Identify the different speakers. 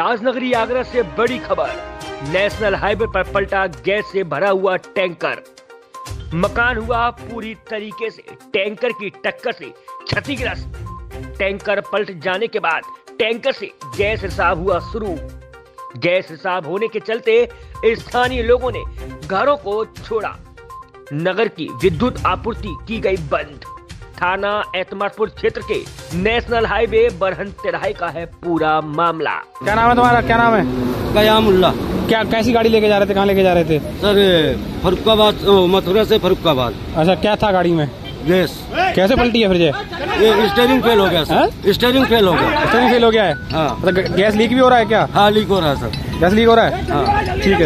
Speaker 1: राजनगरी आगरा से बड़ी खबर। नेशनल हाईवे पर पलटा गैस से भरा हुआ टैंकर। मकान हुआ पूरी तरीके से टैंकर की टक्कर से क्षतिग्रस्त। टैंकर पलट जाने के बाद टैंकर से गैस रिसाव हुआ शुरू। गैस रिसाव होने के चलते स्थानीय लोगों ने घरों को छोड़ा। नगर की विद्युत आपूर्ति की गई बंद। थाना एतमादपुर क्षेत्र के नेशनल हाईवे बरहन तिराहे का है पूरा मामला।
Speaker 2: क्या नाम है तुम्हारा? क्या नाम है?
Speaker 3: कयामुल्ला।
Speaker 2: क्या कैसी गाड़ी लेके जा रहे थे? कहाँ लेके जा रहे थे?
Speaker 3: सर फरुखाबाद मथुरा से फरुखाबाद।
Speaker 2: अच्छा क्या था गाड़ी में?
Speaker 3: गैस।
Speaker 2: कैसे पलटी है फिर
Speaker 3: ये? स्टेयरिंग फेल हो गया
Speaker 2: हाँ?
Speaker 3: सर स्टेयरिंग फेल हो गया।
Speaker 2: स्टेरिंग फेल हो गया है?
Speaker 3: हाँ।
Speaker 2: मतलब गैस लीक भी हो रहा है क्या?
Speaker 3: हाँ लीक हो रहा है सर।
Speaker 2: गैस लीक हो रहा है?
Speaker 3: हाँ।
Speaker 2: ठीक है।